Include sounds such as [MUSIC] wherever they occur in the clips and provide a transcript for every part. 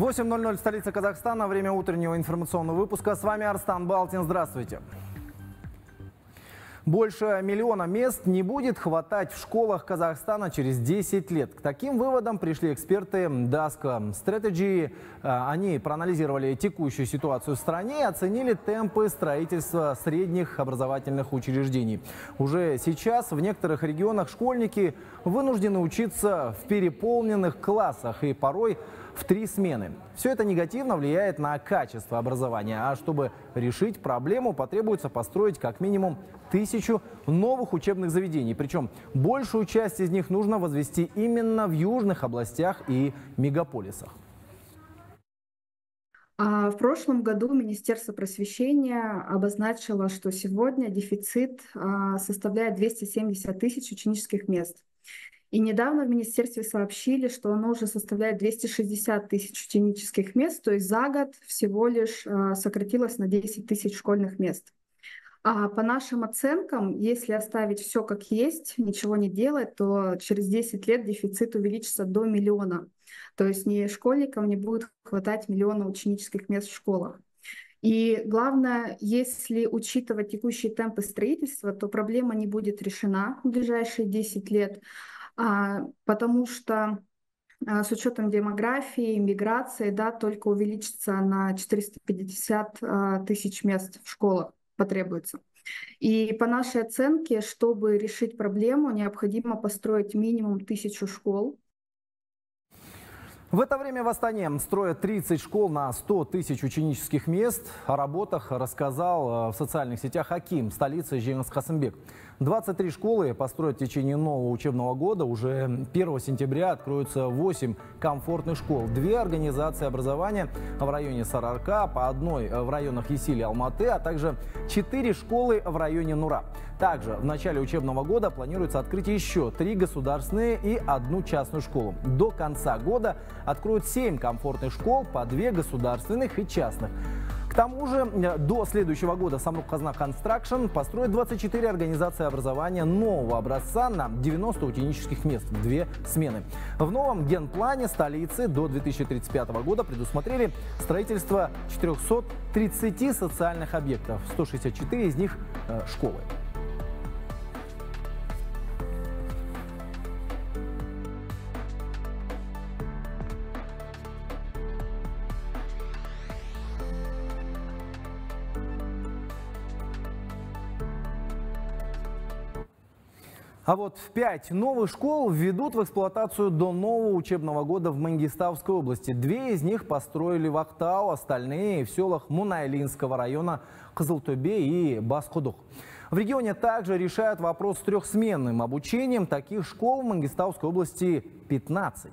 8.00 столица Казахстана. Время утреннего информационного выпуска. С вами Арстан Балтин. Здравствуйте. Больше миллиона мест не будет хватать в школах Казахстана через 10 лет. К таким выводам пришли эксперты Daska Strategy. А, они проанализировали текущую ситуацию в стране и оценили темпы строительства средних образовательных учреждений. Уже сейчас в некоторых регионах школьники вынуждены учиться в переполненных классах и порой в три смены. Все это негативно влияет на качество образования, а чтобы решить проблему, потребуется построить как минимум тысячу новых учебных заведений. Причем большую часть из них нужно возвести именно в южных областях и мегаполисах. А в прошлом году Министерство просвещения обозначило, что сегодня дефицит а, составляет 270 тысяч ученических мест. И недавно в министерстве сообщили, что оно уже составляет 260 тысяч ученических мест, то есть за год всего лишь а, сократилось на 10 тысяч школьных мест. А по нашим оценкам, если оставить все как есть, ничего не делать, то через 10 лет дефицит увеличится до миллиона. То есть не школьникам не будет хватать миллиона ученических мест в школах. И главное, если учитывать текущие темпы строительства, то проблема не будет решена в ближайшие 10 лет. А, потому что а, с учетом демографии, миграции, да, только увеличится на 450 а, тысяч мест в школах потребуется. И по нашей оценке, чтобы решить проблему, необходимо построить минимум тысячу школ, в это время в Астане строят 30 школ на 100 тысяч ученических мест. О работах рассказал в социальных сетях Аким, столицы Жеңіс Хасымбек. 23 школы построят в течение нового учебного года. Уже 1 сентября откроются 8 комфортных школ. Две организации образования в районе Сарарка, по одной в районах Есили Алматы, а также 4 школы в районе Нура. Также в начале учебного года планируется открыть еще три государственные и одну частную школу. До конца года откроют 7 комфортных школ, по 2 государственных и частных. К тому же э, до следующего года Самрук Казна Construction построит 24 организации образования нового образца на 90 ученических мест в две смены. В новом генплане столицы до 2035 года предусмотрели строительство 430 социальных объектов, 164 из них э, школы. А вот пять новых школ введут в эксплуатацию до нового учебного года в Мангистауской области. Две из них построили в Актау, остальные в селах Мунайлинского района Кызылтөбе и Баскудух. В регионе также решают вопрос с трехсменным обучением. Таких школ в Мангистауской области 15.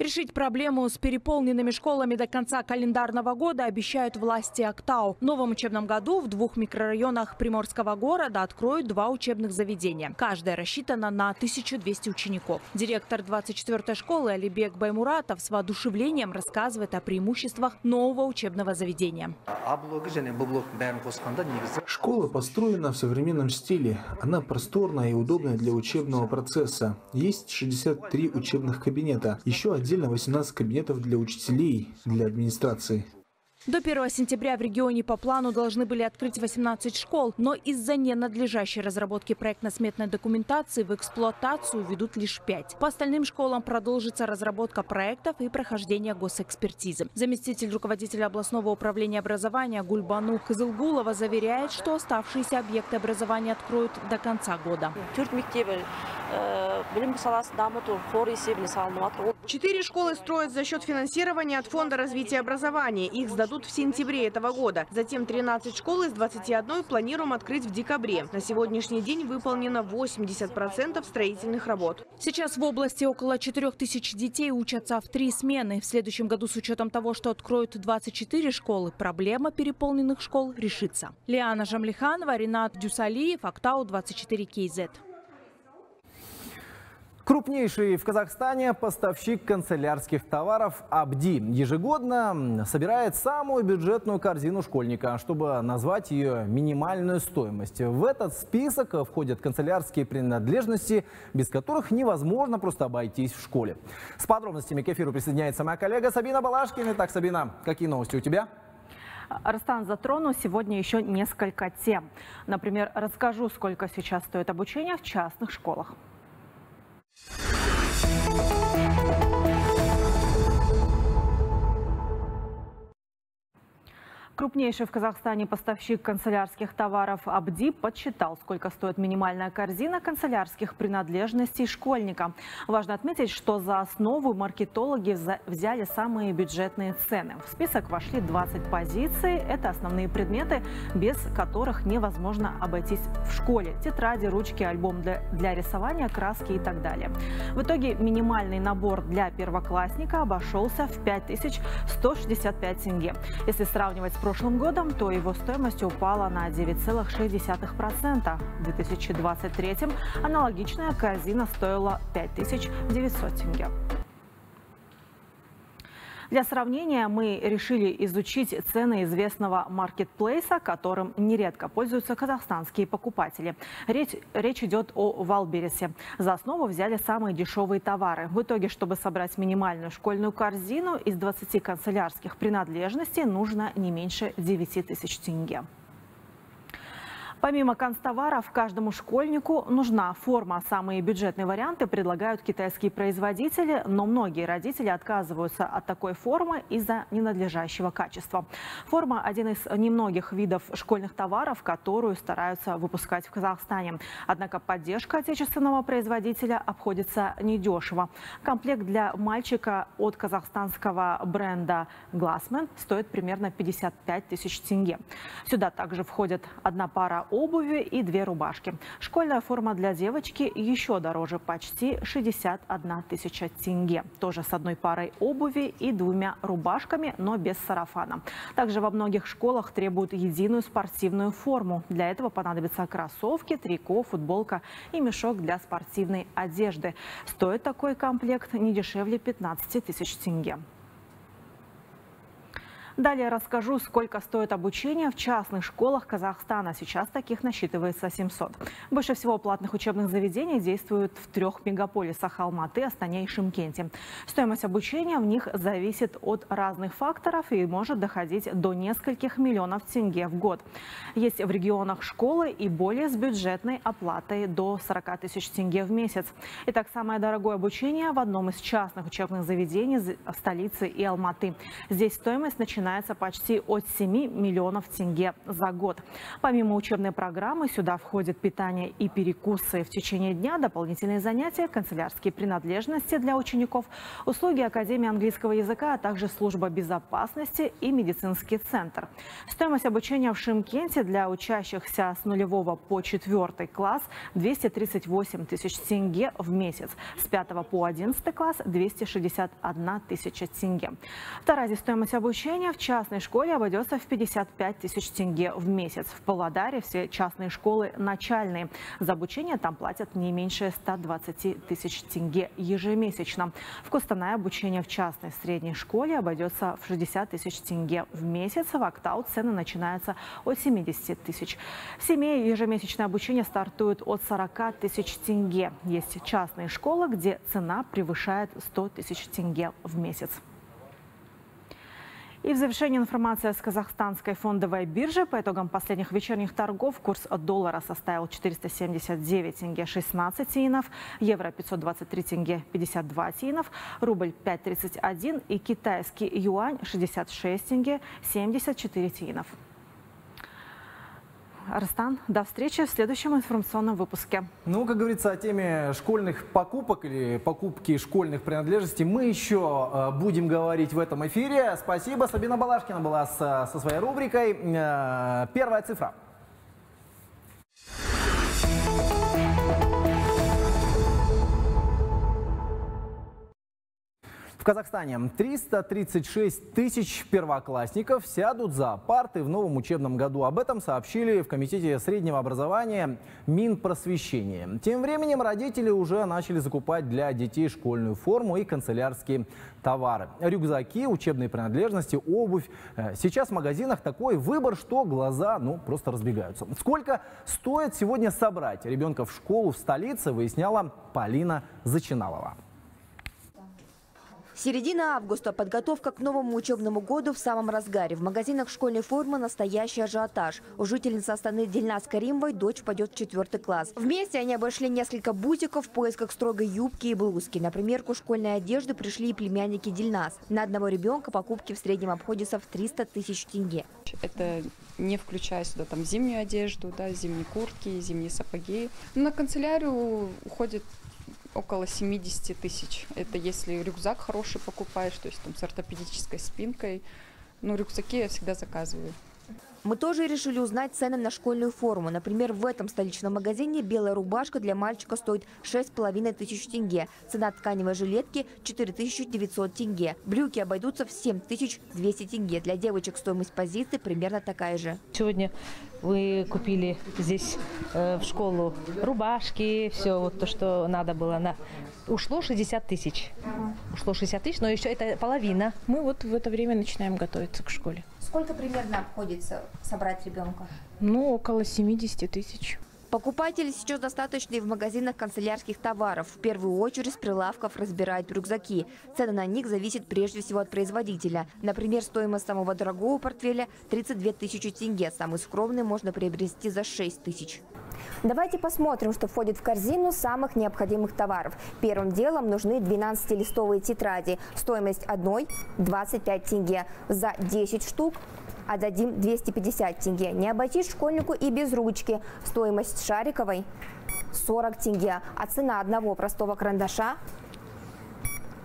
Решить проблему с переполненными школами до конца календарного года обещают власти Актау. В новом учебном году в двух микрорайонах Приморского города откроют два учебных заведения. Каждая рассчитана на 1200 учеников. Директор 24-й школы Алибек Баймуратов с воодушевлением рассказывает о преимуществах нового учебного заведения. Школа построена в современном стиле. Она просторная и удобная для учебного процесса. Есть 63 учебных кабинета. Еще один отдельно 18 кабинетов для учителей, для администрации. До 1 сентября в регионе по плану должны были открыть 18 школ, но из-за ненадлежащей разработки проектно-сметной документации в эксплуатацию ведут лишь 5. По остальным школам продолжится разработка проектов и прохождение госэкспертизы. Заместитель руководителя областного управления образования Гульбану Кызылгулова заверяет, что оставшиеся объекты образования откроют до конца года. Четыре школы строят за счет финансирования от Фонда развития образования. Их сдадут в сентябре этого года. Затем 13 школ из 21 планируем открыть в декабре. На сегодняшний день выполнено 80% строительных работ. Сейчас в области около 4 тысяч детей учатся в три смены. В следующем году с учетом того, что откроют 24 школы, проблема переполненных школ решится. Лиана Жамлиханова, Ренат Дюсалиев, Актау 24 КЗ. Крупнейший в Казахстане поставщик канцелярских товаров «Абди» ежегодно собирает самую бюджетную корзину школьника, чтобы назвать ее минимальную стоимость. В этот список входят канцелярские принадлежности, без которых невозможно просто обойтись в школе. С подробностями к эфиру присоединяется моя коллега Сабина Балашкина. Итак, Сабина, какие новости у тебя? Растан затрону сегодня еще несколько тем. Например, расскажу, сколько сейчас стоит обучение в частных школах. Música Крупнейший в Казахстане поставщик канцелярских товаров «Абди» подсчитал, сколько стоит минимальная корзина канцелярских принадлежностей школьника. Важно отметить, что за основу маркетологи взяли самые бюджетные цены. В список вошли 20 позиций. Это основные предметы, без которых невозможно обойтись в школе. Тетради, ручки, альбом для, для рисования, краски и так далее. В итоге минимальный набор для первоклассника обошелся в 5165 тенге. Если сравнивать с прошлым годом, то его стоимость упала на 9,6%. В 2023 аналогичная корзина стоила 5900 тенге. Для сравнения мы решили изучить цены известного маркетплейса, которым нередко пользуются казахстанские покупатели. Речь, речь идет о Валбересе. За основу взяли самые дешевые товары. В итоге, чтобы собрать минимальную школьную корзину из 20 канцелярских принадлежностей, нужно не меньше 9 тысяч тенге. Помимо канцтоваров, каждому школьнику нужна форма. Самые бюджетные варианты предлагают китайские производители, но многие родители отказываются от такой формы из-за ненадлежащего качества. Форма – один из немногих видов школьных товаров, которую стараются выпускать в Казахстане. Однако поддержка отечественного производителя обходится недешево. Комплект для мальчика от казахстанского бренда Glassman стоит примерно 55 тысяч тенге. Сюда также входят одна пара обуви и две рубашки. Школьная форма для девочки еще дороже, почти 61 тысяча тенге. Тоже с одной парой обуви и двумя рубашками, но без сарафана. Также во многих школах требуют единую спортивную форму. Для этого понадобятся кроссовки, трико, футболка и мешок для спортивной одежды. Стоит такой комплект не дешевле 15 тысяч тенге. Далее расскажу, сколько стоит обучение в частных школах Казахстана. Сейчас таких насчитывается 700. Больше всего платных учебных заведений действуют в трех мегаполисах Алматы, Астане и Шимкенте. Стоимость обучения в них зависит от разных факторов и может доходить до нескольких миллионов тенге в год. Есть в регионах школы и более с бюджетной оплатой до 40 тысяч тенге в месяц. Итак, самое дорогое обучение в одном из частных учебных заведений в столице и Алматы. Здесь стоимость начинается начинается почти от 7 миллионов тенге за год. Помимо учебной программы сюда входит питание и перекусы в течение дня, дополнительные занятия, канцелярские принадлежности для учеников, услуги Академии английского языка, а также служба безопасности и медицинский центр. Стоимость обучения в Шимкенте для учащихся с нулевого по четвертый класс 238 тысяч тенге в месяц, с 5 по 11 класс 261 тысяча тенге. В Таразе стоимость обучения в частной школе обойдется в 55 тысяч тенге в месяц. В Павлодаре все частные школы начальные. За обучение там платят не меньше 120 тысяч тенге ежемесячно. В Костанае обучение в частной средней школе обойдется в 60 тысяч тенге в месяц. В Актау цены начинаются от 70 тысяч. В семье ежемесячное обучение стартует от 40 тысяч тенге. Есть частные школы, где цена превышает 100 тысяч тенге в месяц. И в завершении информация с казахстанской фондовой биржи. По итогам последних вечерних торгов курс доллара составил 479 тенге 16 тиинов, евро 523 тенге 52 тиинов, рубль 5.31 и китайский юань 66 тенге 74 тиинов. Арстан, до встречи в следующем информационном выпуске. Ну, как говорится, о теме школьных покупок или покупки школьных принадлежностей мы еще э, будем говорить в этом эфире. Спасибо. Сабина Балашкина была со, со своей рубрикой э, «Первая цифра». В Казахстане 336 тысяч первоклассников сядут за парты в новом учебном году. Об этом сообщили в Комитете среднего образования Минпросвещения. Тем временем родители уже начали закупать для детей школьную форму и канцелярские товары. Рюкзаки, учебные принадлежности, обувь. Э, сейчас в магазинах такой выбор, что глаза ну, просто разбегаются. Сколько стоит сегодня собрать ребенка в школу в столице, выясняла Полина Зачиналова. Середина августа. Подготовка к новому учебному году в самом разгаре. В магазинах школьной формы настоящий ажиотаж. У жительницы Астаны Дельнас Каримовой дочь пойдет в четвертый класс. Вместе они обошли несколько бутиков в поисках строгой юбки и блузки. На примерку школьной одежды пришли и племянники Дельнас. На одного ребенка покупки в среднем обходятся в 300 тысяч тенге. Это не включая сюда там зимнюю одежду, да, зимние куртки, зимние сапоги. На канцелярию уходит около 70 тысяч. Это если рюкзак хороший покупаешь, то есть там с ортопедической спинкой. Ну, рюкзаки я всегда заказываю. Мы тоже решили узнать цены на школьную форму. Например, в этом столичном магазине белая рубашка для мальчика стоит 6,5 тысяч тенге. Цена тканевой жилетки – 4900 тенге. Брюки обойдутся в 7200 тенге. Для девочек стоимость позиции примерно такая же. Сегодня вы купили здесь э, в школу рубашки, все вот то, что надо было. На... Ушло 60 тысяч. Ушло 60 тысяч, но еще это половина. Мы вот в это время начинаем готовиться к школе. Сколько примерно обходится собрать ребенка? Ну, около 70 тысяч. Покупателей сейчас достаточно и в магазинах канцелярских товаров. В первую очередь с прилавков разбирают рюкзаки. Цена на них зависит прежде всего от производителя. Например, стоимость самого дорогого портфеля – 32 тысячи тенге. Самый скромный можно приобрести за 6 тысяч. Давайте посмотрим, что входит в корзину самых необходимых товаров. Первым делом нужны 12-листовые тетради. Стоимость одной – 25 тенге. За 10 штук отдадим 250 тенге. Не обойтись школьнику и без ручки. Стоимость шариковой 40 тенге, а цена одного простого карандаша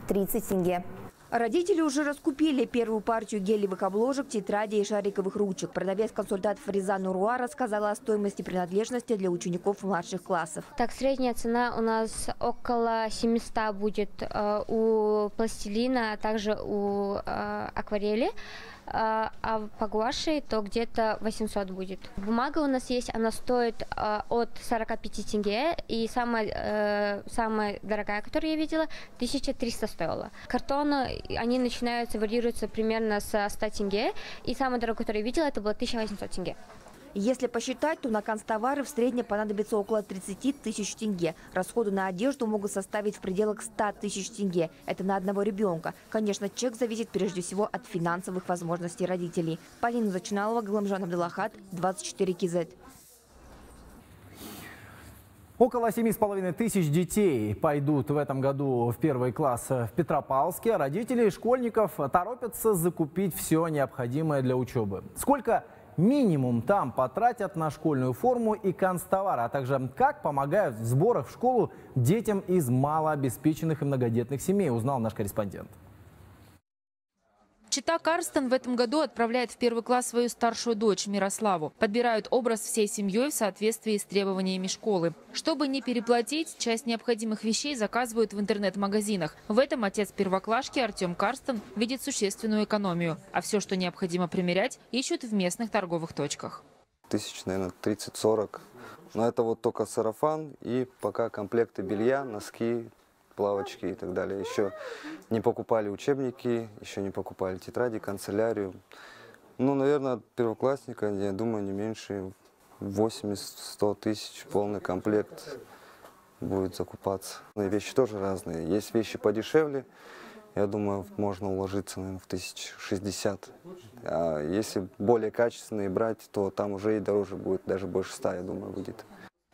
30 тенге. Родители уже раскупили первую партию гелевых обложек, тетрадей и шариковых ручек. Продавец-консультант Фариза Нуруа рассказала о стоимости принадлежности для учеников младших классов. Так, средняя цена у нас около 700 будет э, у пластилина, а также у э, акварели. А, а по гуаши то где-то 800 будет. Бумага у нас есть, она стоит а, от 45 тенге, и самая, э, самая дорогая, которую я видела, 1300 стоила. Картоны, они начинаются, варьируются примерно со 100 тенге, и самый дорогой, который я видела, это было 1800 тенге. Если посчитать, то на канцтовары в среднем понадобится около 30 тысяч тенге. Расходы на одежду могут составить в пределах 100 тысяч тенге. Это на одного ребенка. Конечно, чек зависит прежде всего от финансовых возможностей родителей. Полина Зачиналова, Галамжан Абдулахат, 24 КИЗ. Около семи с половиной тысяч детей пойдут в этом году в первый класс в Петропавловске. Родители школьников торопятся закупить все необходимое для учебы. Сколько минимум там потратят на школьную форму и канцтовары, а также как помогают в сборах в школу детям из малообеспеченных и многодетных семей, узнал наш корреспондент. Чита Карстен в этом году отправляет в первый класс свою старшую дочь Мирославу. Подбирают образ всей семьей в соответствии с требованиями школы. Чтобы не переплатить, часть необходимых вещей заказывают в интернет-магазинах. В этом отец первоклашки Артем Карстен видит существенную экономию. А все, что необходимо примерять, ищут в местных торговых точках. Тысяч, наверное, 30-40. Но это вот только сарафан и пока комплекты белья, носки, плавочки и так далее. Еще не покупали учебники, еще не покупали тетради, канцелярию. Ну, наверное, первоклассника, я думаю, не меньше 80-100 тысяч полный комплект будет закупаться. И вещи тоже разные. Есть вещи подешевле, я думаю, можно уложиться, наверное, в 1060. А если более качественные брать, то там уже и дороже будет, даже больше 100, я думаю, будет.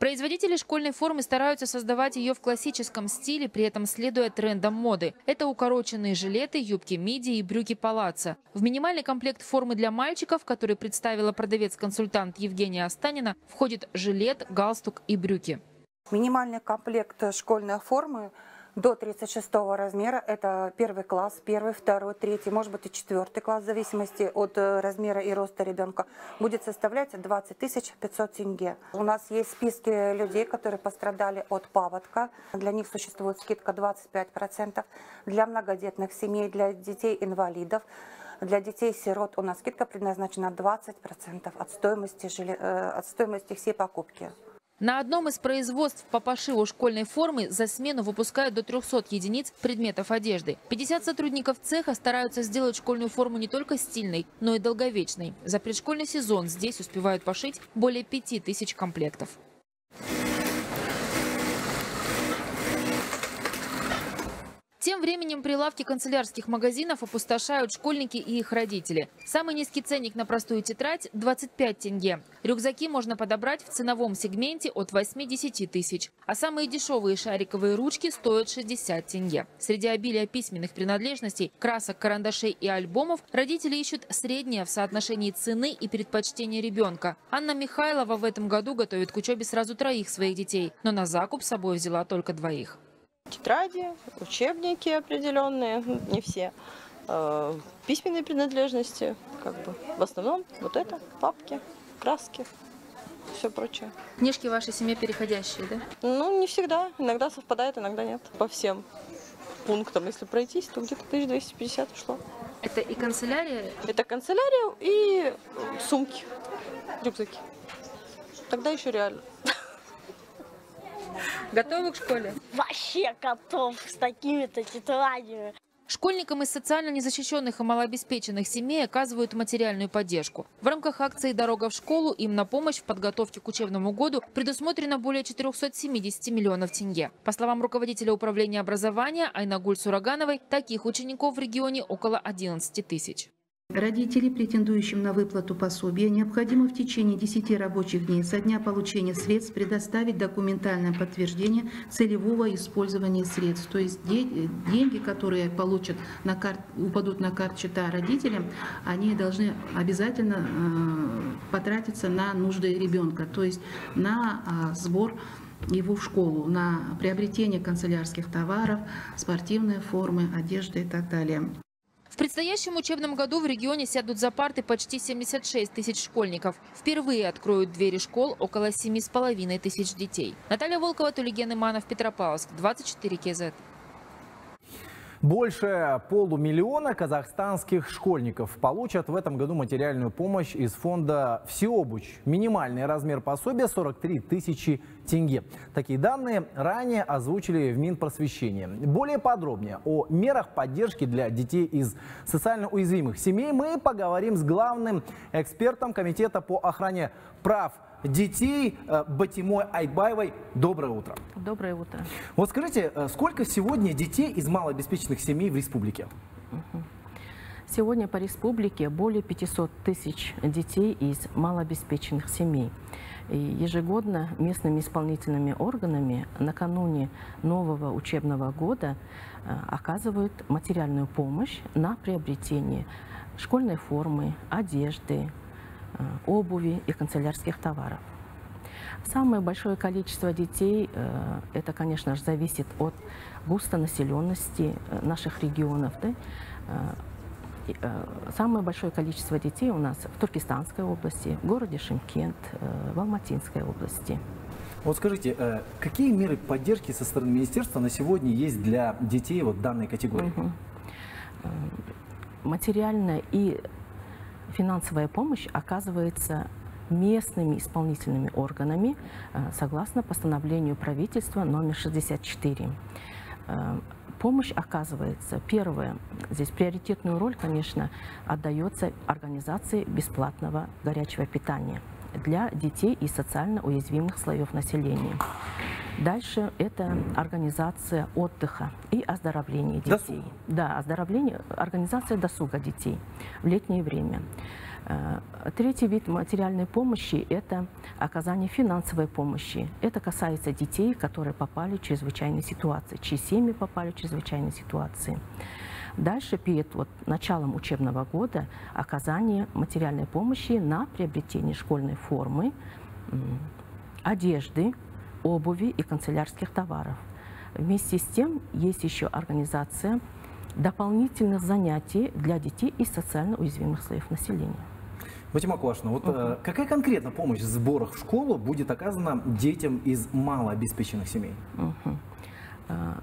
Производители школьной формы стараются создавать ее в классическом стиле, при этом следуя трендам моды. Это укороченные жилеты, юбки миди и брюки палаца. В минимальный комплект формы для мальчиков, который представила продавец-консультант Евгения Останина, входит жилет, галстук и брюки. Минимальный комплект школьной формы до 36 размера. Это первый класс, первый, второй, третий, может быть и четвертый класс, в зависимости от э, размера и роста ребенка, будет составлять 20 500 тенге. У нас есть списки людей, которые пострадали от паводка. Для них существует скидка 25%. Для многодетных семей, для детей-инвалидов. Для детей-сирот у нас скидка предназначена 20% от стоимости. Э, от стоимости всей покупки. На одном из производств по пошиву школьной формы за смену выпускают до 300 единиц предметов одежды. 50 сотрудников цеха стараются сделать школьную форму не только стильной, но и долговечной. За предшкольный сезон здесь успевают пошить более 5000 комплектов. Тем временем прилавки канцелярских магазинов опустошают школьники и их родители. Самый низкий ценник на простую тетрадь – 25 тенге. Рюкзаки можно подобрать в ценовом сегменте от 8-10 тысяч. А самые дешевые шариковые ручки стоят 60 тенге. Среди обилия письменных принадлежностей, красок, карандашей и альбомов родители ищут среднее в соотношении цены и предпочтения ребенка. Анна Михайлова в этом году готовит к учебе сразу троих своих детей, но на закуп с собой взяла только двоих тетради, учебники определенные, не все, э, письменные принадлежности, как бы в основном вот это, папки, краски, все прочее. Книжки в вашей семье переходящие, да? Ну, не всегда. Иногда совпадает, иногда нет. По всем пунктам, если пройтись, то где-то 1250 ушло. Это и канцелярия? Это канцелярия и сумки, рюкзаки. Тогда еще реально. Готовы к школе? Вообще готов с такими-то тетрадями. Школьникам из социально незащищенных и малообеспеченных семей оказывают материальную поддержку. В рамках акции «Дорога в школу» им на помощь в подготовке к учебному году предусмотрено более 470 миллионов тенге. По словам руководителя управления образования Айнагуль Сурагановой, таких учеников в регионе около 11 тысяч. Родители, претендующим на выплату пособия, необходимо в течение 10 рабочих дней со дня получения средств предоставить документальное подтверждение целевого использования средств. То есть деньги, которые получат на карт, упадут на карт счета родителям, они должны обязательно э, потратиться на нужды ребенка, то есть на э, сбор его в школу, на приобретение канцелярских товаров, спортивные формы, одежды и так далее. Предстоящем учебном году в регионе сядут за парты почти 76 тысяч школьников. Впервые откроют двери школ около 7,5 тысяч детей. Наталья Волкова, Тулиген Иманов, Петропавловск, 24 КЗ. Больше полумиллиона казахстанских школьников получат в этом году материальную помощь из фонда «Всеобуч». Минимальный размер пособия – 43 тысячи тенге. Такие данные ранее озвучили в Минпросвещении. Более подробнее о мерах поддержки для детей из социально уязвимых семей мы поговорим с главным экспертом Комитета по охране прав детей э, Батимой Айтбаевой. Доброе утро. Доброе утро. Вот скажите, э, сколько сегодня детей из малообеспеченных семей в республике? Сегодня по республике более 500 тысяч детей из малообеспеченных семей. И ежегодно местными исполнительными органами накануне нового учебного года э, оказывают материальную помощь на приобретение школьной формы, одежды, обуви и канцелярских товаров. Самое большое количество детей, э, это, конечно же, зависит от густонаселенности э, наших регионов. Да? Самое большое количество детей у нас в Туркестанской области, в городе Шимкент, в Алматинской области. Вот скажите, какие меры поддержки со стороны министерства на сегодня есть для детей вот данной категории? Угу. Материальная и финансовая помощь оказывается местными исполнительными органами э, согласно постановлению правительства номер 64. Э, помощь оказывается, первое, здесь приоритетную роль, конечно, отдается организации бесплатного горячего питания для детей и социально уязвимых слоев населения. Дальше это организация отдыха и оздоровления детей. Досуг. Да, оздоровление, организация досуга детей в летнее время. Э, третий вид материальной помощи – это оказание финансовой помощи. Это касается детей, которые попали в чрезвычайные ситуации, чьи семьи попали в чрезвычайные ситуации. Дальше перед вот, началом учебного года оказание материальной помощи на приобретение школьной формы, одежды, обуви и канцелярских товаров. Вместе с тем есть еще организация дополнительных занятий для детей из социально уязвимых слоев населения. Батима Кулашина, вот uh какая конкретно помощь в сборах в школу будет оказана детям из малообеспеченных семей? Uh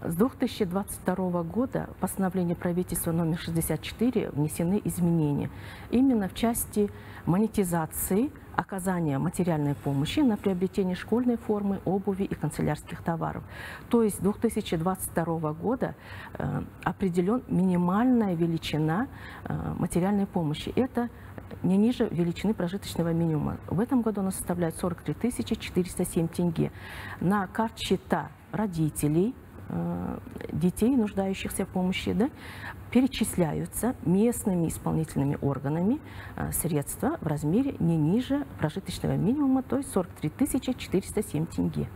С 2022 года в постановление правительства номер 64 внесены изменения именно в части монетизации оказания материальной помощи на приобретение школьной формы, обуви и канцелярских товаров. То есть с 2022 года э, определен минимальная величина э, материальной помощи. Это не ниже величины прожиточного минимума. В этом году она составляет 43 407 тенге. На карт счета родителей – детей, нуждающихся в помощи, да, перечисляются местными исполнительными органами э, средства в размере не ниже прожиточного минимума, то есть 43 407 тенге.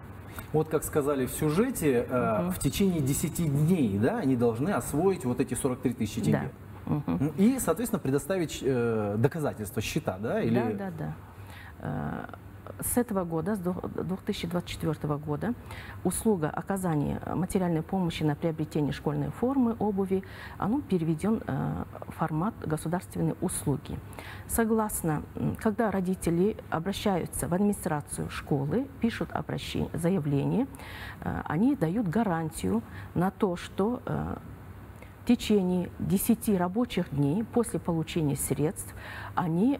Вот как сказали в сюжете, угу. в течение 10 дней да, они должны освоить вот эти 43 тысячи тенге. Да. Угу. И, соответственно, предоставить э, доказательства, счета, да? Или... Да, да, да с этого года, с 2024 года, услуга оказания материальной помощи на приобретение школьной формы, обуви, оно переведен э, в формат государственной услуги. Согласно, когда родители обращаются в администрацию школы, пишут обращение, заявление, э, они дают гарантию на то, что э, в течение 10 рабочих дней после получения средств они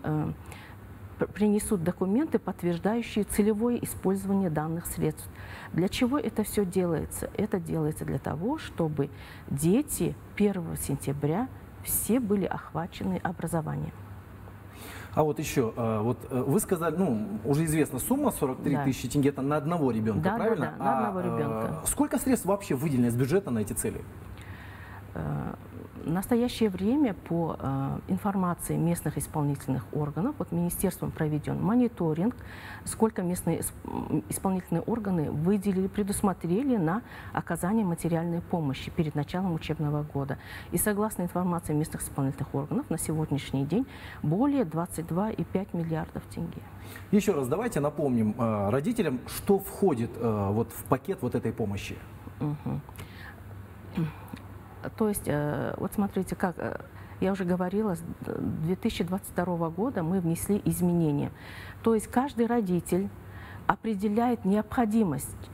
принесут документы, подтверждающие целевое использование данных средств. Для чего это все делается? Это делается для того, чтобы дети 1 сентября все были охвачены образованием. А вот еще, э, вот э, вы сказали, ну, уже известна сумма 43 да. тысячи тенге, это на одного ребенка, да, правильно? Да, да, на одного а, ребенка. Сколько средств вообще выделено из бюджета на эти цели? В настоящее время по э, информации местных исполнительных органов, вот министерством проведен мониторинг, сколько местные исполнительные органы выделили, предусмотрели на оказание материальной помощи перед началом учебного года. И согласно информации местных исполнительных органов, на сегодняшний день более 22,5 миллиардов тенге. Еще раз давайте напомним э, родителям, что входит э, вот в пакет вот этой помощи. Угу. То есть, э, вот смотрите, как э, я уже говорила, с 2022 года мы внесли изменения. То есть каждый родитель определяет необходимость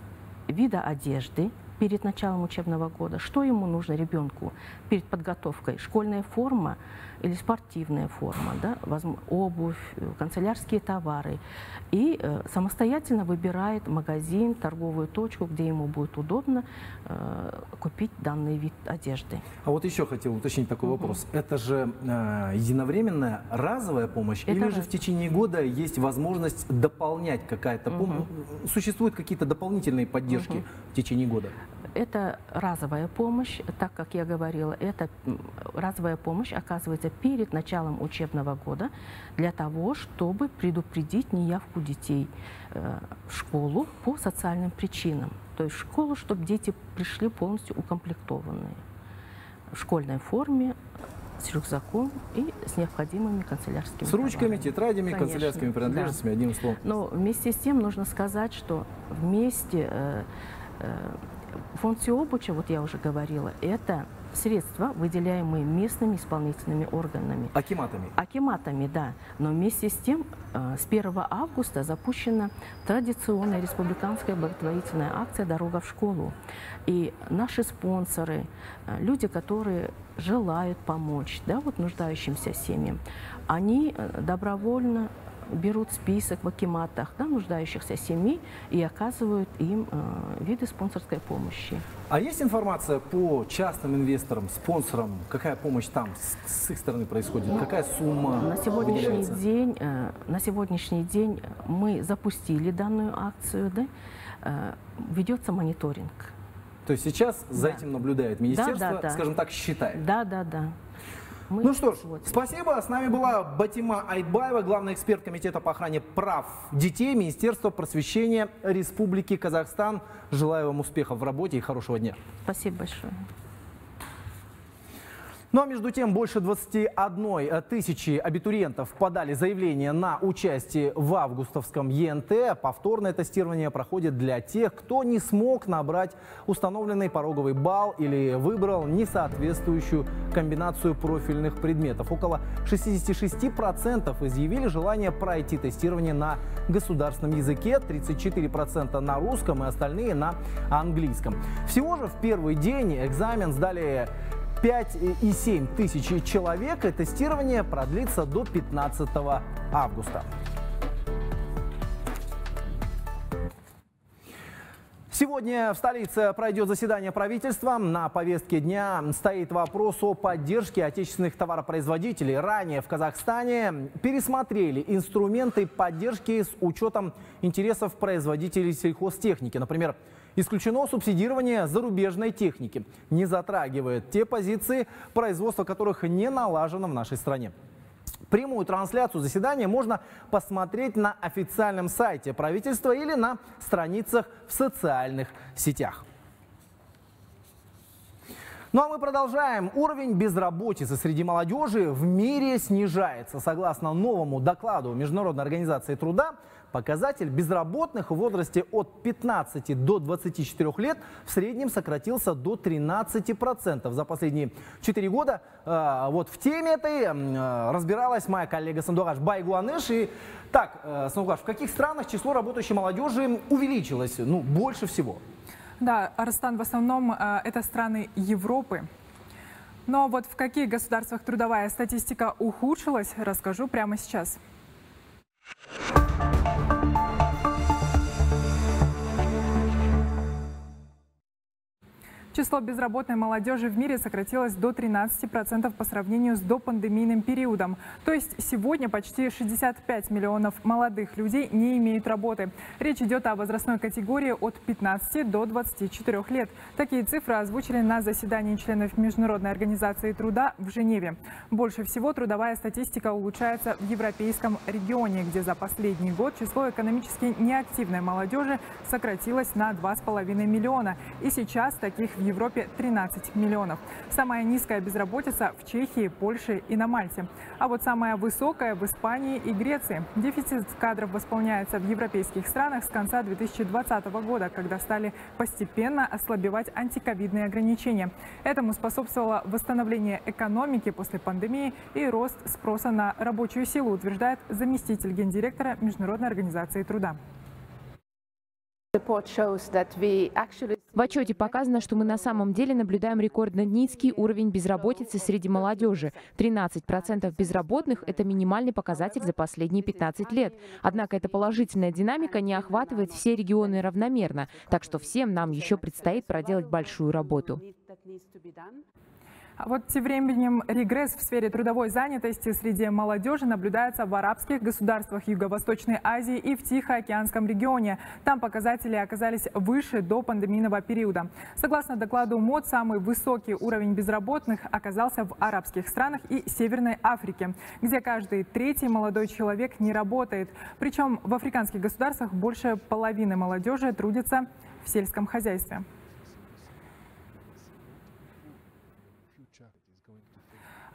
вида одежды перед началом учебного года, что ему нужно ребенку перед подготовкой, школьная форма или спортивная форма, да, обувь, канцелярские товары. И э, самостоятельно выбирает магазин, торговую точку, где ему будет удобно э, купить данный вид одежды. А вот еще хотел уточнить такой угу. вопрос. Это же э, единовременная разовая помощь Это или раз... же в течение года есть возможность дополнять какая-то угу. помощь? Существуют какие-то дополнительные поддержки угу. в течение года? Это разовая помощь, так как я говорила, это разовая помощь оказывается перед началом учебного года для того, чтобы предупредить неявку детей э, в школу по социальным причинам. То есть в школу, чтобы дети пришли полностью укомплектованные в школьной форме, с рюкзаком и с необходимыми канцелярскими С ручками, товарами. тетрадями, Конечно, канцелярскими принадлежностями, да. одним словом. Но вместе с тем нужно сказать, что вместе э, э, Фонд всеобуча, вот я уже говорила, это средства, выделяемые местными исполнительными органами. Акиматами? Акиматами, да. Но вместе с тем э, с 1 августа запущена традиционная республиканская благотворительная акция «Дорога в школу». И наши спонсоры, э, люди, которые желают помочь да, вот нуждающимся семьям, они э, добровольно берут список в акиматах да, нуждающихся семей и оказывают им э, виды спонсорской помощи. А есть информация по частным инвесторам, спонсорам, какая помощь там с, с их стороны происходит, какая сумма на сегодняшний день э, На сегодняшний день мы запустили данную акцию, да, э, ведется мониторинг. То есть сейчас да. за этим наблюдает министерство, да, да, да. скажем так, считает? Да, да, да. Мы ну что ж, спасибо. С нами была Батима Айтбаева, главный эксперт Комитета по охране прав детей Министерства просвещения Республики Казахстан. Желаю вам успехов в работе и хорошего дня. Спасибо большое. Ну а между тем, больше 21 тысячи абитуриентов подали заявление на участие в августовском ЕНТ. Повторное тестирование проходит для тех, кто не смог набрать установленный пороговый балл или выбрал несоответствующую комбинацию профильных предметов. Около 66% изъявили желание пройти тестирование на государственном языке, 34% на русском и остальные на английском. Всего же в первый день экзамен сдали 5,7 тысяч человек. И тестирование продлится до 15 августа. Сегодня в столице пройдет заседание правительства. На повестке дня стоит вопрос о поддержке отечественных товаропроизводителей. Ранее в Казахстане пересмотрели инструменты поддержки с учетом интересов производителей сельхозтехники. Например, Исключено субсидирование зарубежной техники. Не затрагивает те позиции, производства которых не налажено в нашей стране. Прямую трансляцию заседания можно посмотреть на официальном сайте правительства или на страницах в социальных сетях. Ну а мы продолжаем. Уровень безработицы среди молодежи в мире снижается. Согласно новому докладу Международной организации труда, Показатель безработных в возрасте от 15 до 24 лет в среднем сократился до 13% за последние 4 года. А, вот в теме этой разбиралась моя коллега Сандугаш Байгуаныш. И так, э, Сандугаш, в каких странах число работающей молодежи увеличилось ну, больше всего? Да, Арстан, в основном э, это страны Европы. Но вот в каких государствах трудовая статистика ухудшилась, расскажу прямо сейчас. Число безработной молодежи в мире сократилось до 13% по сравнению с допандемийным периодом. То есть сегодня почти 65 миллионов молодых людей не имеют работы. Речь идет о возрастной категории от 15 до 24 лет. Такие цифры озвучили на заседании членов Международной организации труда в Женеве. Больше всего трудовая статистика улучшается в европейском регионе, где за последний год число экономически неактивной молодежи сократилось на 2,5 миллиона. И сейчас таких в Европе 13 миллионов. Самая низкая безработица в Чехии, Польше и на Мальте. А вот самая высокая в Испании и Греции. Дефицит кадров восполняется в европейских странах с конца 2020 года, когда стали постепенно ослабевать антиковидные ограничения. Этому способствовало восстановление экономики после пандемии и рост спроса на рабочую силу, утверждает заместитель гендиректора Международной организации труда. В отчете показано, что мы на самом деле наблюдаем рекордно низкий уровень безработицы среди молодежи. 13% безработных – это минимальный показатель за последние 15 лет. Однако эта положительная динамика не охватывает все регионы равномерно, так что всем нам еще предстоит проделать большую работу. А вот тем временем регресс в сфере трудовой занятости среди молодежи наблюдается в арабских государствах Юго-Восточной Азии и в Тихоокеанском регионе. Там показатели оказались выше до пандемийного периода. Согласно докладу МОД, самый высокий уровень безработных оказался в арабских странах и Северной Африке, где каждый третий молодой человек не работает. Причем в африканских государствах больше половины молодежи трудится в сельском хозяйстве.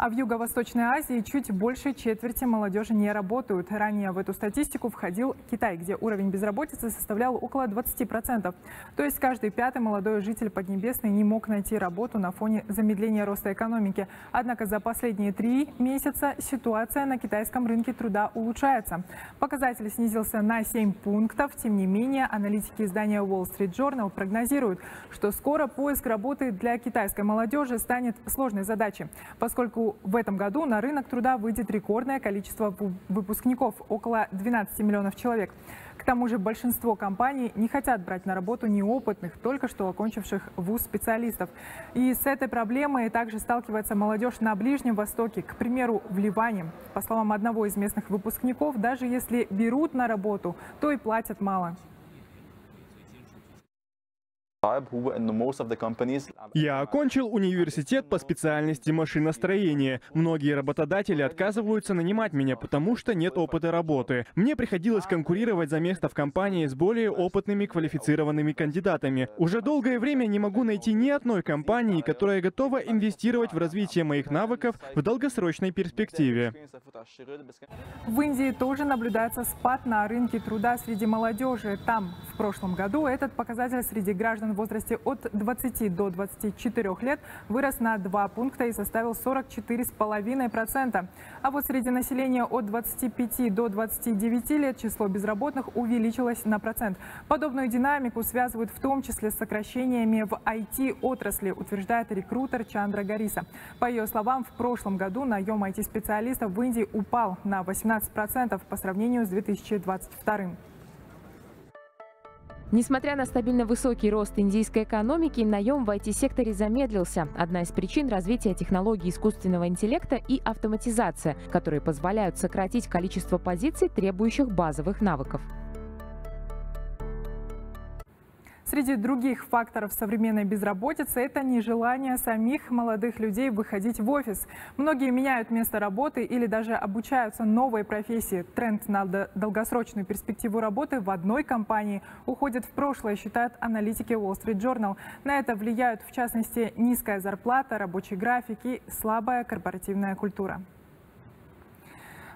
А в Юго-Восточной Азии чуть больше четверти молодежи не работают. Ранее в эту статистику входил Китай, где уровень безработицы составлял около 20%. То есть каждый пятый молодой житель Поднебесной не мог найти работу на фоне замедления роста экономики. Однако за последние три месяца ситуация на китайском рынке труда улучшается. Показатель снизился на 7 пунктов. Тем не менее, аналитики издания Wall Street Journal прогнозируют, что скоро поиск работы для китайской молодежи станет сложной задачей, поскольку в этом году на рынок труда выйдет рекордное количество выпускников – около 12 миллионов человек. К тому же большинство компаний не хотят брать на работу неопытных, только что окончивших вуз специалистов. И с этой проблемой также сталкивается молодежь на Ближнем Востоке, к примеру, в Ливане. По словам одного из местных выпускников, даже если берут на работу, то и платят мало. Я окончил университет по специальности машиностроения. Многие работодатели отказываются нанимать меня, потому что нет опыта работы. Мне приходилось конкурировать за место в компании с более опытными квалифицированными кандидатами. Уже долгое время не могу найти ни одной компании, которая готова инвестировать в развитие моих навыков в долгосрочной перспективе. В Индии тоже наблюдается спад на рынке труда среди молодежи. Там в прошлом году этот показатель среди граждан в возрасте от 20 до 24 лет вырос на 2 пункта и составил 44,5%. А вот среди населения от 25 до 29 лет число безработных увеличилось на процент. Подобную динамику связывают в том числе с сокращениями в IT-отрасли, утверждает рекрутер Чандра Гариса. По ее словам, в прошлом году наем IT-специалистов в Индии упал на 18% по сравнению с 2022. Несмотря на стабильно высокий рост индийской экономики, наем в IT-секторе замедлился. Одна из причин – развития технологий искусственного интеллекта и автоматизация, которые позволяют сократить количество позиций, требующих базовых навыков. Среди других факторов современной безработицы – это нежелание самих молодых людей выходить в офис. Многие меняют место работы или даже обучаются новой профессии. Тренд на долгосрочную перспективу работы в одной компании уходит в прошлое, считают аналитики Wall Street Journal. На это влияют, в частности, низкая зарплата, рабочий график и слабая корпоративная культура.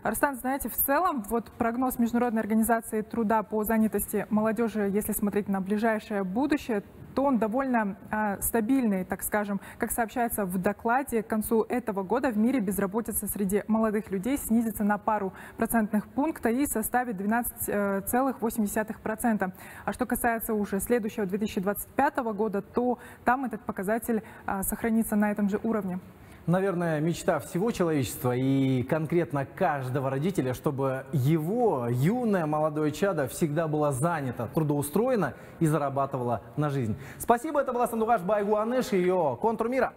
Арстан, знаете, в целом вот прогноз Международной организации труда по занятости молодежи, если смотреть на ближайшее будущее, то он довольно э, стабильный, так скажем. Как сообщается в докладе, к концу этого года в мире безработица среди молодых людей снизится на пару процентных пунктов и составит 12,8%. Э, а что касается уже следующего 2025 года, то там этот показатель э, сохранится на этом же уровне. Наверное, мечта всего человечества и конкретно каждого родителя, чтобы его юное молодое чадо всегда было занято, трудоустроено и зарабатывало на жизнь. Спасибо, это была Сандугаш Байгуаныш и ее «Контур мира».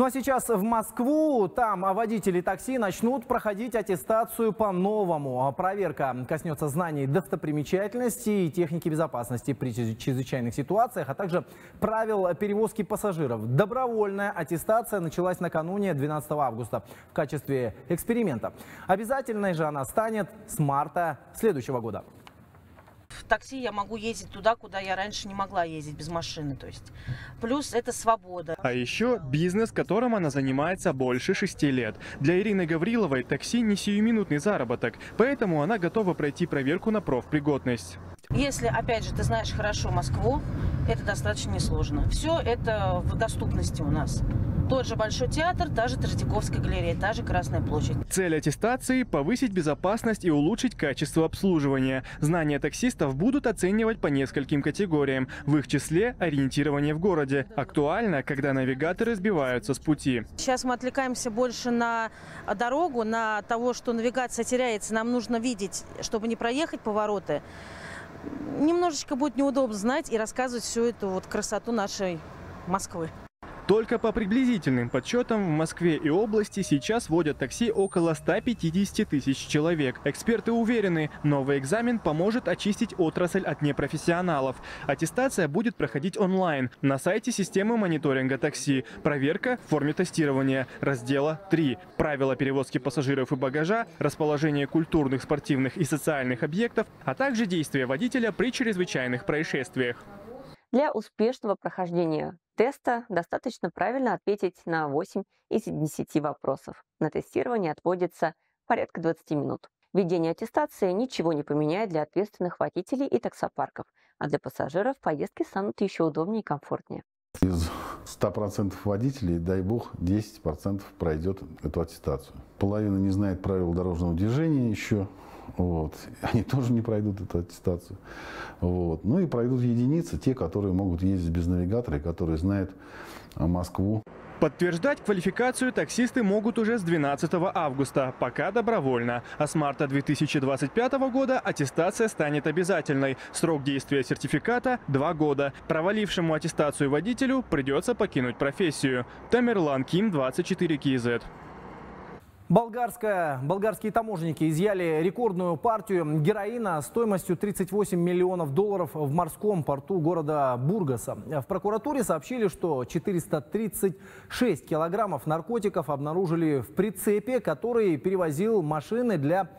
Ну а сейчас в Москву. Там водители такси начнут проходить аттестацию по-новому. Проверка коснется знаний достопримечательностей и техники безопасности при чрезвычайных ситуациях, а также правил перевозки пассажиров. Добровольная аттестация началась накануне 12 августа в качестве эксперимента. Обязательной же она станет с марта следующего года в такси я могу ездить туда, куда я раньше не могла ездить без машины. То есть плюс это свобода. А еще бизнес, которым она занимается больше шести лет. Для Ирины Гавриловой такси не сиюминутный заработок, поэтому она готова пройти проверку на профпригодность. Если, опять же, ты знаешь хорошо Москву, это достаточно несложно. Все это в доступности у нас. Тот же Большой театр, та же Третьяковская галерея, та же Красная площадь. Цель аттестации – повысить безопасность и улучшить качество обслуживания. Знания таксистов будут оценивать по нескольким категориям, в их числе ориентирование в городе. Актуально, когда навигаторы сбиваются с пути. Сейчас мы отвлекаемся больше на дорогу, на того, что навигация теряется. Нам нужно видеть, чтобы не проехать повороты. Немножечко будет неудобно знать и рассказывать всю эту вот красоту нашей Москвы. Только по приблизительным подсчетам в Москве и области сейчас водят такси около 150 тысяч человек. Эксперты уверены, новый экзамен поможет очистить отрасль от непрофессионалов. Аттестация будет проходить онлайн на сайте системы мониторинга такси. Проверка в форме тестирования. Раздела 3. Правила перевозки пассажиров и багажа, расположение культурных, спортивных и социальных объектов, а также действия водителя при чрезвычайных происшествиях. Для успешного прохождения теста достаточно правильно ответить на 8 из 10 вопросов. На тестирование отводится порядка 20 минут. Введение аттестации ничего не поменяет для ответственных водителей и таксопарков, а для пассажиров поездки станут еще удобнее и комфортнее. Из 100% водителей, дай бог, 10% пройдет эту аттестацию. Половина не знает правил дорожного движения еще, вот. [LAUGHS] Они тоже не пройдут эту аттестацию. Вот. Ну и пройдут единицы, те, которые могут ездить без навигатора, и которые знают а, Москву. Подтверждать квалификацию таксисты могут уже с 12 августа, пока добровольно. А с марта 2025 года аттестация станет обязательной. Срок действия сертификата – 2 года. Провалившему аттестацию водителю придется покинуть профессию. Тамерлан Ким, 24 КИЗ. Болгарская, болгарские таможенники изъяли рекордную партию героина стоимостью 38 миллионов долларов в морском порту города Бургаса. В прокуратуре сообщили, что 436 килограммов наркотиков обнаружили в прицепе, который перевозил машины для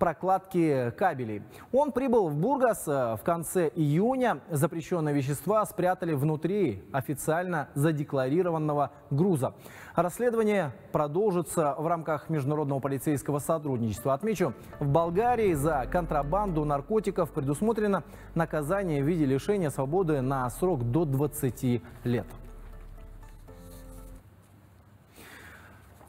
прокладки кабелей. Он прибыл в Бургас э, в конце июня. Запрещенные вещества спрятали внутри официально задекларированного груза. Расследование продолжится в рамках международного полицейского сотрудничества. Отмечу, в Болгарии за контрабанду наркотиков предусмотрено наказание в виде лишения свободы на срок до 20 лет.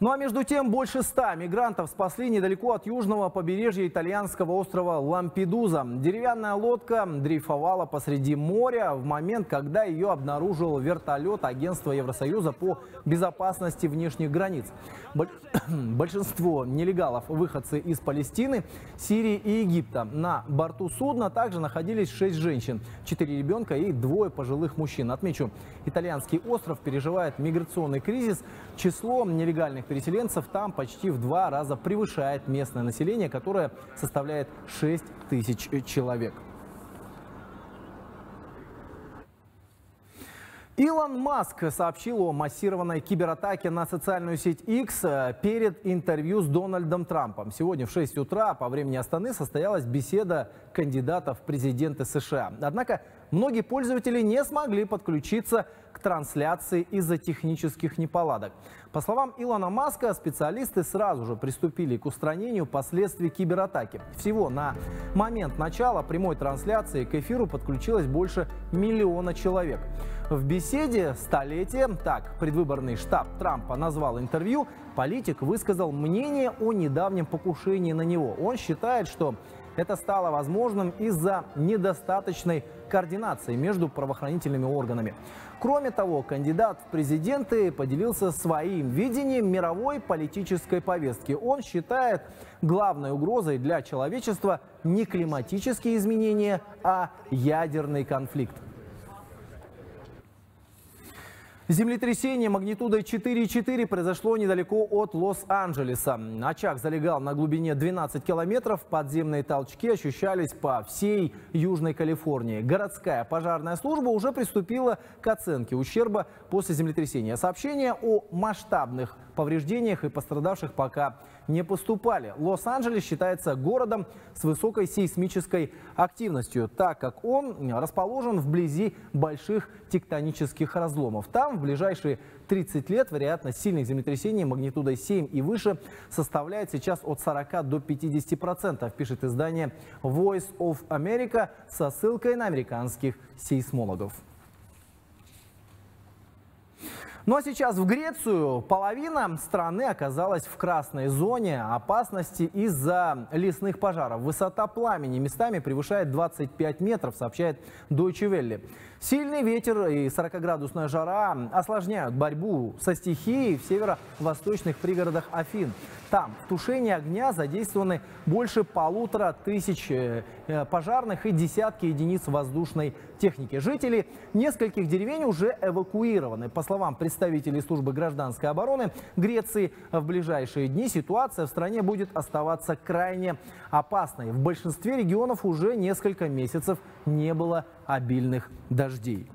Ну а между тем больше ста мигрантов спасли недалеко от южного побережья итальянского острова Лампедуза. Деревянная лодка дрейфовала посреди моря в момент, когда ее обнаружил вертолет агентства Евросоюза по безопасности внешних границ. [CLEARS THROAT] Большинство нелегалов, выходцы из Палестины, Сирии и Египта. На борту судна также находились шесть женщин, четыре ребенка и двое пожилых мужчин. Отмечу, итальянский остров переживает миграционный кризис. Число нелегальных переселенцев там почти в два раза превышает местное население, которое составляет 6 тысяч человек. Илон Маск сообщил о массированной кибератаке на социальную сеть X э, перед интервью с Дональдом Трампом. Сегодня в 6 утра по времени Астаны состоялась беседа кандидатов в президенты США. Однако многие пользователи не смогли подключиться к трансляции из-за технических неполадок. По словам Илона Маска, специалисты сразу же приступили к устранению последствий кибератаки. Всего на момент начала прямой трансляции к эфиру подключилось больше миллиона человек. В беседе «Столетие», так предвыборный штаб Трампа назвал интервью, политик высказал мнение о недавнем покушении на него. Он считает, что это стало возможным из-за недостаточной координации между правоохранительными органами. Кроме того, кандидат в президенты поделился своим видением мировой политической повестки. Он считает главной угрозой для человечества не климатические изменения, а ядерный конфликт. Землетрясение магнитудой 4,4 произошло недалеко от Лос-Анджелеса. Очаг залегал на глубине 12 километров. Подземные толчки ощущались по всей Южной Калифорнии. Городская пожарная служба уже приступила к оценке ущерба после землетрясения. Сообщения о масштабных повреждениях и пострадавших пока не поступали. Лос-Анджелес считается городом с высокой сейсмической активностью, так как он расположен вблизи больших тектонических разломов. Там в ближайшие 30 лет вероятность сильных землетрясений магнитудой 7 и выше составляет сейчас от 40 до 50 процентов, пишет издание Voice of America со ссылкой на американских сейсмологов. Ну а сейчас в Грецию половина страны оказалась в красной зоне опасности из-за лесных пожаров. Высота пламени местами превышает 25 метров, сообщает Deutsche Welle. Сильный ветер и 40-градусная жара осложняют борьбу со стихией в северо-восточных пригородах Афин. Там в тушении огня задействованы больше полутора тысяч э, э, пожарных и десятки единиц воздушной техники. Жители нескольких деревень уже эвакуированы. По словам представителей службы гражданской обороны Греции, в ближайшие дни ситуация в стране будет оставаться крайне опасной. В большинстве регионов уже несколько месяцев не было обильных дождей.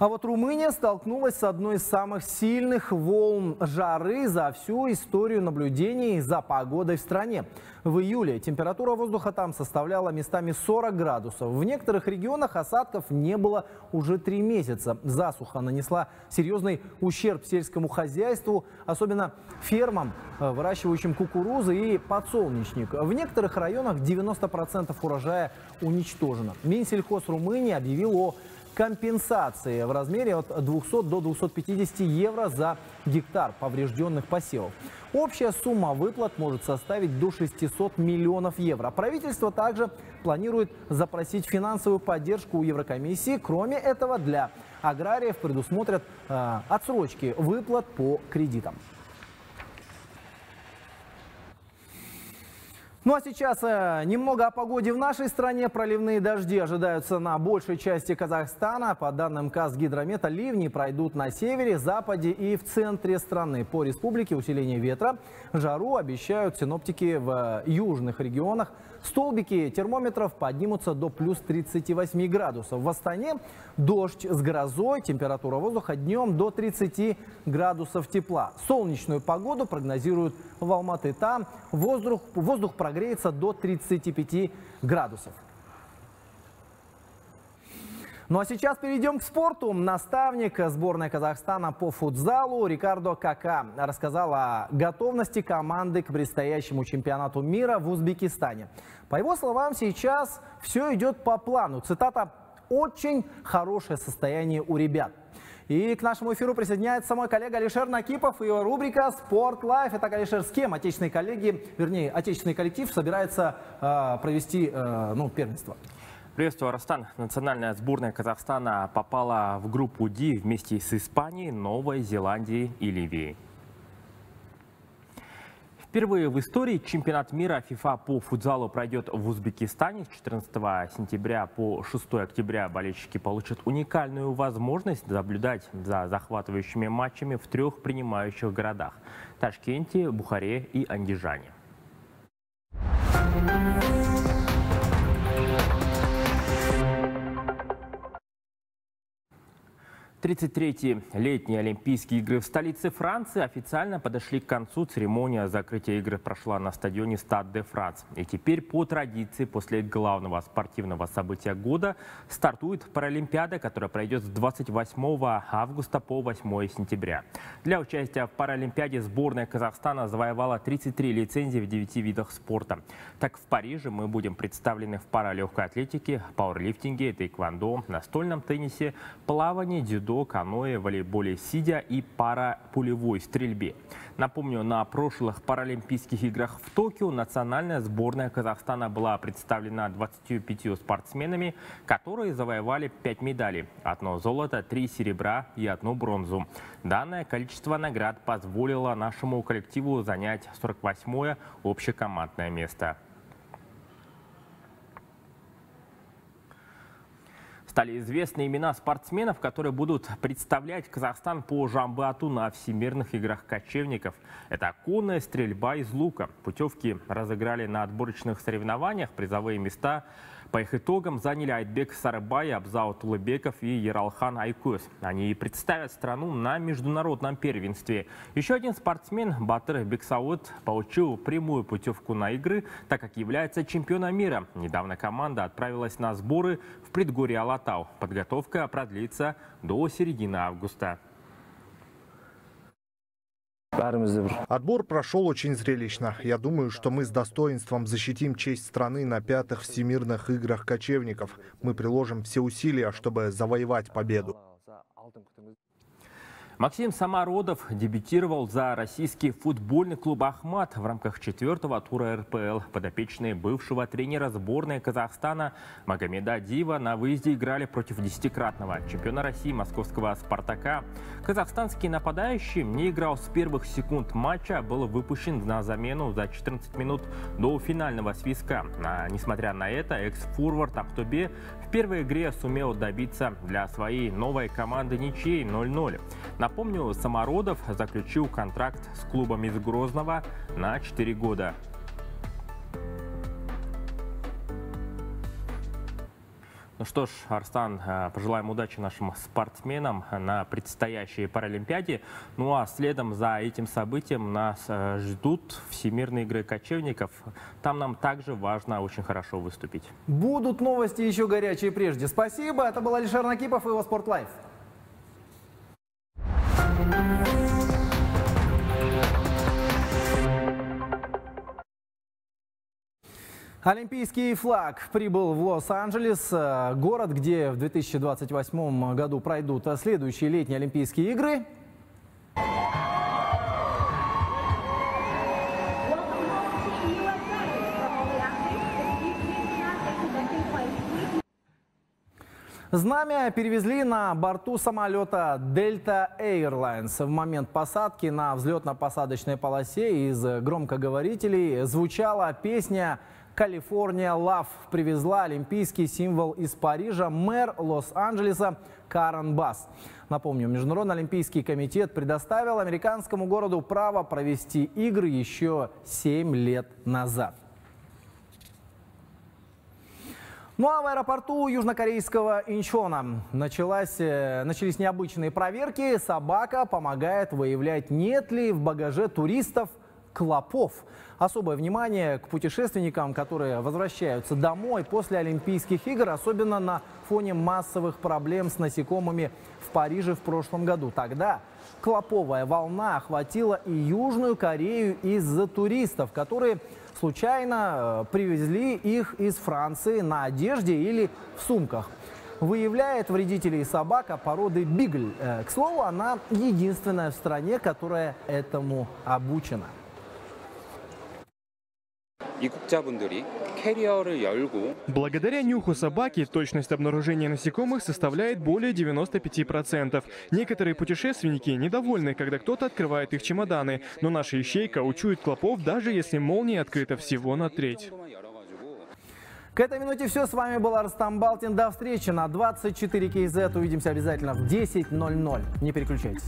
А вот Румыния столкнулась с одной из самых сильных волн жары за всю историю наблюдений за погодой в стране. В июле температура воздуха там составляла местами 40 градусов. В некоторых регионах осадков не было уже три месяца. Засуха нанесла серьезный ущерб сельскому хозяйству, особенно фермам, э, выращивающим кукурузы и подсолнечник. В некоторых районах 90% урожая уничтожено. Минсельхоз Румынии объявил о компенсации в размере от 200 до 250 евро за гектар поврежденных посевов. Общая сумма выплат может составить до 600 миллионов евро. Правительство также планирует запросить финансовую поддержку у Еврокомиссии. Кроме этого, для аграриев предусмотрят э, отсрочки выплат по кредитам. Ну а сейчас э, немного о погоде в нашей стране. Проливные дожди ожидаются на большей части Казахстана. По данным Казгидромета, ливни пройдут на севере, западе и в центре страны. По республике усиление ветра. Жару обещают синоптики в южных регионах. Столбики термометров поднимутся до плюс 38 градусов. В Астане дождь с грозой, температура воздуха днем до 30 градусов тепла. Солнечную погоду прогнозируют в Алматы. Там воздух, воздух прогреется до 35 градусов. Ну а сейчас перейдем к спорту. Наставник сборной Казахстана по футзалу Рикардо Кака рассказал о готовности команды к предстоящему чемпионату мира в Узбекистане. По его словам, сейчас все идет по плану. Цитата «Очень хорошее состояние у ребят». И к нашему эфиру присоединяется мой коллега Алишер Накипов и его рубрика «Спорт Лайф». Итак, Алишер, с кем отечественные коллеги, вернее, отечественный коллектив собирается э, провести э, ну, первенство? Приветствую, Растан. Национальная сборная Казахстана попала в группу D вместе с Испанией, Новой Зеландией и Ливией. Впервые в истории чемпионат мира FIFA по футзалу пройдет в Узбекистане. С 14 сентября по 6 октября болельщики получат уникальную возможность наблюдать за захватывающими матчами в трех принимающих городах – Ташкенте, Бухаре и Андижане. 33-й летние Олимпийские игры в столице Франции официально подошли к концу. Церемония закрытия игр прошла на стадионе Стад де Франц. И теперь по традиции после главного спортивного события года стартует Паралимпиада, которая пройдет с 28 августа по 8 сентября. Для участия в Паралимпиаде сборная Казахстана завоевала 33 лицензии в 9 видах спорта. Так в Париже мы будем представлены в паралегкой атлетике, пауэрлифтинге, тайквондо, настольном теннисе, плавании, дзюдо, дзюдо, каноэ, волейболе сидя и парапулевой стрельбе. Напомню, на прошлых Паралимпийских играх в Токио национальная сборная Казахстана была представлена 25 спортсменами, которые завоевали 5 медалей. Одно золото, три серебра и одну бронзу. Данное количество наград позволило нашему коллективу занять 48-е общекомандное место. Стали известны имена спортсменов, которые будут представлять Казахстан по жамбату на всемирных играх кочевников. Это конная стрельба из лука. Путевки разыграли на отборочных соревнованиях, призовые места – по их итогам заняли Айтбек Сарыбай, Абзау Тулыбеков и Ералхан Айкус. Они представят страну на международном первенстве. Еще один спортсмен, Батыр Бексауд, получил прямую путевку на игры, так как является чемпионом мира. Недавно команда отправилась на сборы в предгорье Алатау. Подготовка продлится до середины августа. Отбор прошел очень зрелищно. Я думаю, что мы с достоинством защитим честь страны на пятых всемирных играх кочевников. Мы приложим все усилия, чтобы завоевать победу. Максим Самородов дебютировал за российский футбольный клуб «Ахмат» в рамках четвертого тура РПЛ. Подопечные бывшего тренера сборной Казахстана Магомеда Дива на выезде играли против десятикратного чемпиона России московского «Спартака». Казахстанский нападающий не играл с первых секунд матча, был выпущен на замену за 14 минут до финального свистка. А, несмотря на это, экс-фурвард Ахтубе в первой игре сумел добиться для своей новой команды ничьей 0-0. Напомню, Самородов заключил контракт с клубом из Грозного на 4 года. Ну что ж, Арстан, э, пожелаем удачи нашим спортсменам на предстоящей Паралимпиаде. Ну а следом за этим событием нас э, ждут Всемирные игры кочевников. Там нам также важно очень хорошо выступить. Будут новости еще горячие прежде. Спасибо. Это был Алишер Накипов и его Спортлайф. Олимпийский флаг прибыл в Лос-Анджелес, э, город, где в 2028 году пройдут следующие летние Олимпийские игры. Знамя перевезли на борту самолета Delta Airlines. В момент посадки на взлетно-посадочной полосе из громкоговорителей звучала песня «Калифорния Лав». Привезла олимпийский символ из Парижа мэр Лос-Анджелеса Карен Басс. Напомню, Международный олимпийский комитет предоставил американскому городу право провести игры еще 7 лет назад. Ну а в аэропорту южнокорейского Инчона началась, э, начались необычные проверки. Собака помогает выявлять, нет ли в багаже туристов клопов. Особое внимание к путешественникам, которые возвращаются домой после Олимпийских игр, особенно на фоне массовых проблем с насекомыми в Париже в прошлом году. Тогда клоповая волна охватила и Южную Корею из-за туристов, которые случайно э, привезли их из Франции на одежде или в сумках. Выявляет вредителей собака породы бигль. Э, к слову, она единственная в стране, которая этому обучена. 입국자분들이 캐리어를 열고 Благодаря нюху собаки точность обнаружения насекомых составляет более 95%. Некоторые путешественники недовольны, когда кто-то открывает их чемоданы, но наша ищейка учует клопов, даже если молния открыта всего на треть. К этой минуте все. С вами был Арстам Балтин. До встречи на 24 КЗ. Увидимся обязательно в 10.00. Не переключайтесь.